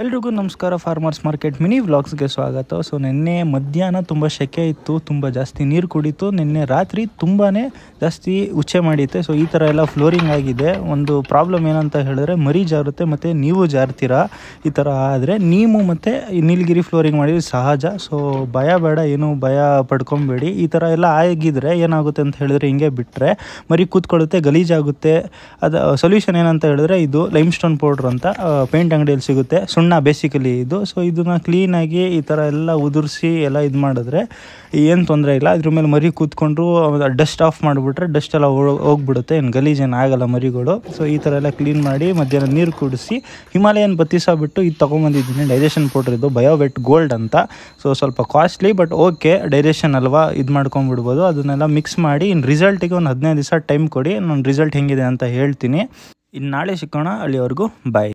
ಎಲ್ರಿಗೂ ನಮಸ್ಕಾರ farmers market mini ವ್ಲಾಗ್ಸ್ಗೆ ಸ್ವಾಗತ. ಸೊ ನಿನ್ನೆ ಮಧ್ಯಾಹ್ನ ತುಂಬ ಸೆಕೆ ಇತ್ತು, ತುಂಬ ಜಾಸ್ತಿ ನೀರು ಕುಡಿತು, ನಿನ್ನೆ ರಾತ್ರಿ ತುಂಬಾ ಜಾಸ್ತಿ ಉಚ್ಚೆ ಮಾಡಿತ್ತೆ. ಸೊ ಈ ಥರ ಎಲ್ಲ ಫ್ಲೋರಿಂಗ್ ಆಗಿದೆ. ಒಂದು ಪ್ರಾಬ್ಲಮ್ ಏನಂತ ಹೇಳಿದ್ರೆ, ಮರಿ ಜಾರುತ್ತೆ ಮತ್ತು ನೀವು ಜಾರ್ತೀರಾ? ಈ ಥರ ಆದರೆ ನೀವು ಮತ್ತು ನೀಲಗಿರಿ ಫ್ಲೋರಿಂಗ್ ಮಾಡಿದ್ರೆ ಸಹಜ. ಸೊ ಭಯ ಬೇಡ, ಏನು ಭಯ ಪಡ್ಕೊಬೇಡಿ. ಈ ಥರ ಎಲ್ಲ ಆಗಿದ್ರೆ ಏನಾಗುತ್ತೆ ಅಂತ ಹೇಳಿದ್ರೆ ಹಿಂಗೆ ಬಿಟ್ಟರೆ ಮರಿ ಕೂತ್ಕೊಳ್ಳುತ್ತೆ, ಗಲೀಜಾಗುತ್ತೆ. ಅದು ಸೊಲ್ಯೂಷನ್ ಏನಂತ ಹೇಳಿದ್ರೆ ಇದು ಲೈಮ್ ಸ್ಟೋನ್ ಪೌಡ್ರ್ ಅಂತ ಪೇಂಟ್ ಅಂಗಡಿಯಲ್ಲಿ ಸಿಗುತ್ತೆ. ಸುಣ್ಣ ಬೇಸಿಕಲಿ ಇದು. ಸೊ ಇದನ್ನ ಕ್ಲೀನಾಗಿ ಈ ಥರ ಎಲ್ಲ ಉದುರಿಸಿ ಎಲ್ಲ ಇದು ಮಾಡಿದ್ರೆ ಏನು ತೊಂದರೆ ಇಲ್ಲ. ಅದ್ರ ಮೇಲೆ ಮರಿ ಕೂತ್ಕೊಂಡ್ರು ಡಸ್ಟ್ ಆಫ್ ಮಾಡಿಬಿಟ್ರೆ ಡಸ್ಟ್ ಎಲ್ಲ ಹೋಗ್ಬಿಡುತ್ತೆ. ಏನು ಗಲೀಜೇನು ಆಗಲ್ಲ ಮರಿಗಳು. ಸೊ ಈ ಥರ ಎಲ್ಲ ಕ್ಲೀನ್ ಮಾಡಿ ಮಧ್ಯಾಹ್ನ ನೀರು ಕುಡಿಸಿ ಹಿಮಾಲಯನ್ ಬತ್ತಿಸ ಬಿಟ್ಟು ಇದು ತೊಗೊಂಬಂದಿದ್ದೀನಿ. ಡೈಜೆಷನ್ ಪೌಡ್ರ್ ಇದು ಬಯೋವೆಟ್ ಗೋಲ್ಡ್ ಅಂತ. ಸೊ ಸ್ವಲ್ಪ ಕಾಸ್ಟ್ಲಿ ಬಟ್ ಓಕೆ ಡೈಜೆಷನ್ ಅಲ್ವಾ ಇದು ಮಾಡ್ಕೊಂಡ್ಬಿಡ್ಬೋದು. ಅದನ್ನೆಲ್ಲ ಮಿಕ್ಸ್ ಮಾಡಿ ಇನ್ನು ರಿಸಲ್ಟಿಗೆ ಒಂದು ಹದಿನೈದು ದಿವಸ ಟೈಮ್ ಕೊಡಿ. ನಾನು ರಿಸಲ್ಟ್ ಹೆಂಗಿದೆ ಅಂತ ಹೇಳ್ತೀನಿ. ಇನ್ನು ನಾಳೆ ಸಿಕ್ಕೋಣ. ಅಲ್ಲಿವರೆಗೂ ಬಾಯ್